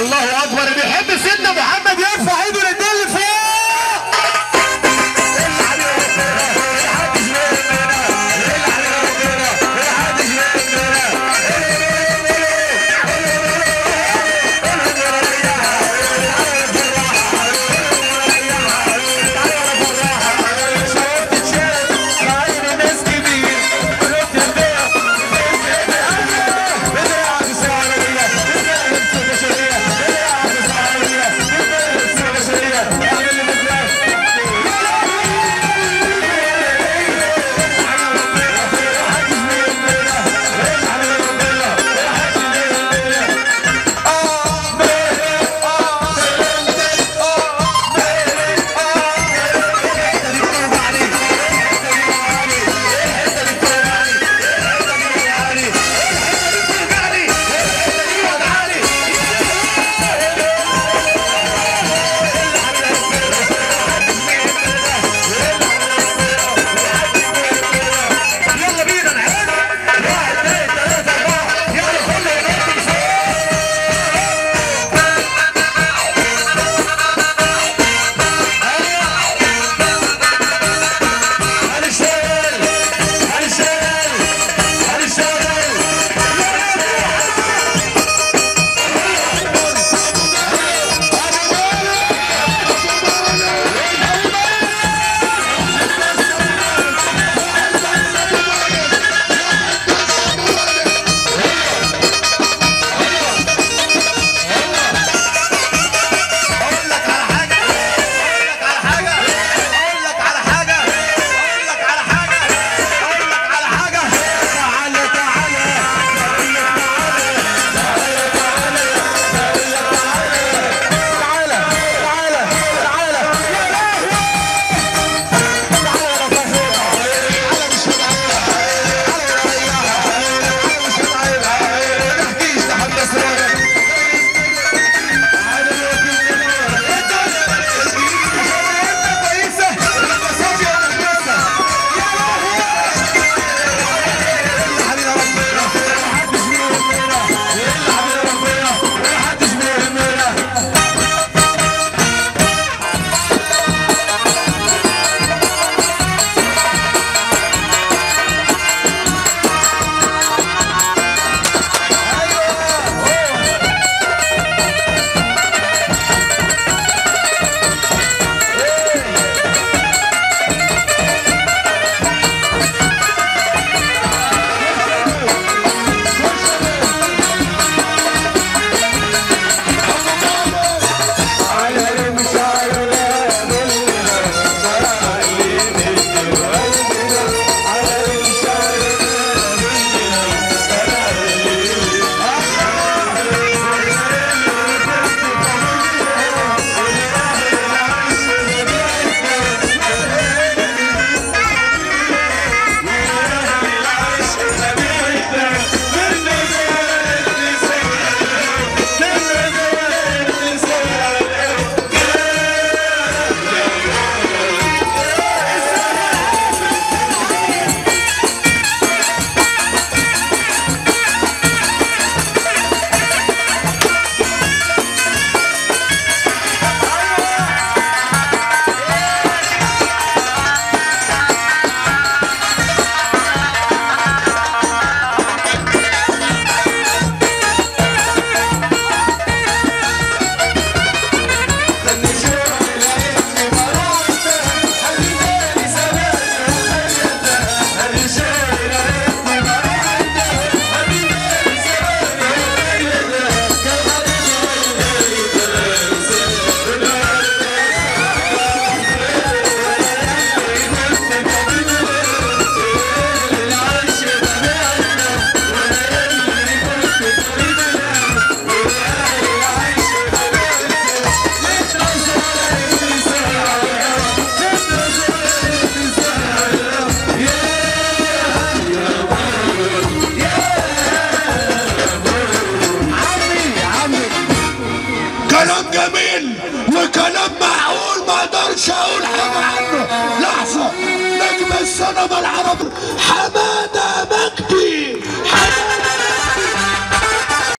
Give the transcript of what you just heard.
الله أكبر. اللي بيحب سيدنا محمد يرفع إيده للنبي. مش هقول حاجة عنه. لحظة. نجم السينما العربي. حماد